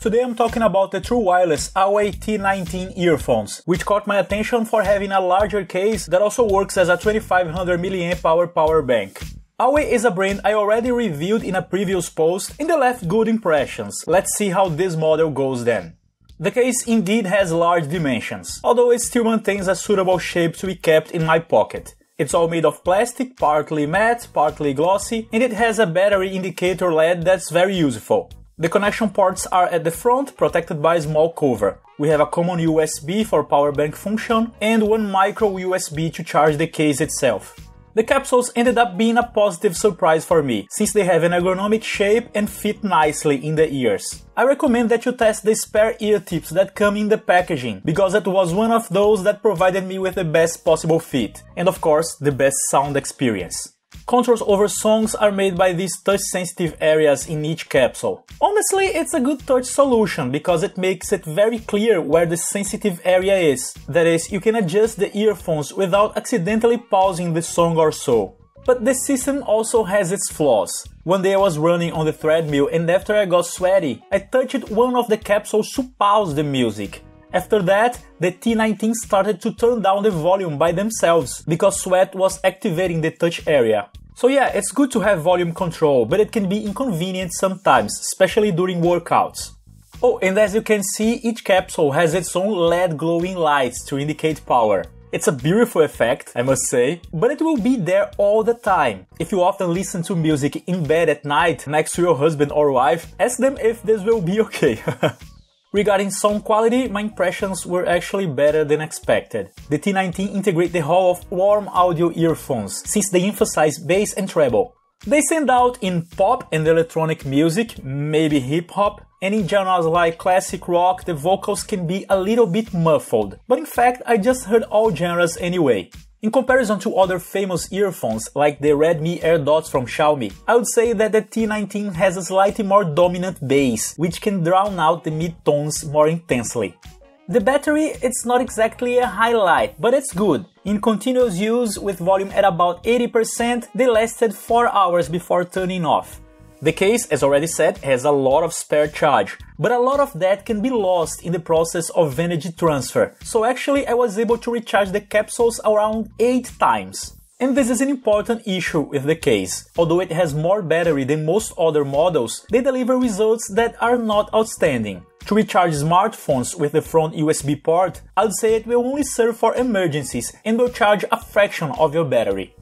Today I'm talking about the true wireless Awei T19 earphones, which caught my attention for having a larger case that also works as a 2500 mAh power bank. Awei is a brand I already reviewed in a previous post and they left good impressions. Let's see how this model goes then. The case indeed has large dimensions, although it still maintains a suitable shape to be kept in my pocket. It's all made of plastic, partly matte, partly glossy, and it has a battery indicator LED that's very useful. The connection ports are at the front, protected by a small cover. We have a common USB for power bank function and one micro USB to charge the case itself. The capsules ended up being a positive surprise for me, since they have an ergonomic shape and fit nicely in the ears. I recommend that you test the spare ear tips that come in the packaging, because it was one of those that provided me with the best possible fit, and of course, the best sound experience. Controls over songs are made by these touch-sensitive areas in each capsule. Honestly, it's a good touch solution because it makes it very clear where the sensitive area is. That is, you can adjust the earphones without accidentally pausing the song or so. But the system also has its flaws. One day I was running on the treadmill and after I got sweaty, I touched one of the capsules to pause the music. After that, the T19 started to turn down the volume by themselves because sweat was activating the touch area. So yeah, it's good to have volume control, but it can be inconvenient sometimes, especially during workouts. Oh, and as you can see, each capsule has its own LED glowing lights to indicate power. It's a beautiful effect, I must say, but it will be there all the time. If you often listen to music in bed at night next to your husband or wife, ask them if this will be okay. Regarding sound quality, my impressions were actually better than expected. The T19 integrate the Hall of warm audio earphones, since they emphasize bass and treble. They stand out in pop and electronic music, maybe hip hop, and in genres like classic rock, the vocals can be a little bit muffled. But in fact, I just heard all genres anyway. In comparison to other famous earphones like the Redmi AirDots from Xiaomi, I would say that the T19 has a slightly more dominant bass, which can drown out the mid-tones more intensely. The battery, it's not exactly a highlight, but it's good. In continuous use with volume at about 80%, they lasted 4 hours before turning off. The case, as already said, has a lot of spare charge, but a lot of that can be lost in the process of energy transfer. So actually I was able to recharge the capsules around 8 times. And this is an important issue with the case. Although it has more battery than most other models, they deliver results that are not outstanding. To recharge smartphones with the front USB port, I'd say it will only serve for emergencies and will charge a fraction of your battery.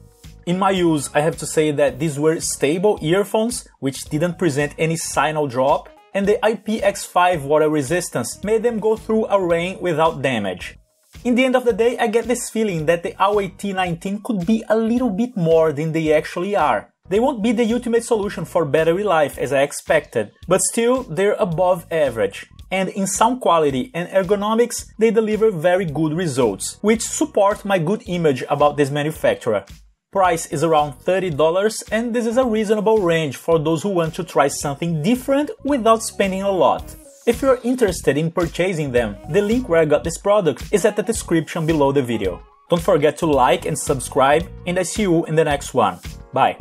In my use, I have to say that these were stable earphones, which didn't present any signal drop, and the IPX5 water resistance made them go through a rain without damage. In the end of the day, I get this feeling that the Awei T19 could be a little bit more than they actually are. They won't be the ultimate solution for battery life as I expected, but still they're above average. And in sound quality and ergonomics, they deliver very good results, which support my good image about this manufacturer. Price is around $30 and this is a reasonable range for those who want to try something different without spending a lot. If you're interested in purchasing them, the link where I got this product is at the description below the video. Don't forget to like and subscribe and I see you in the next one. Bye!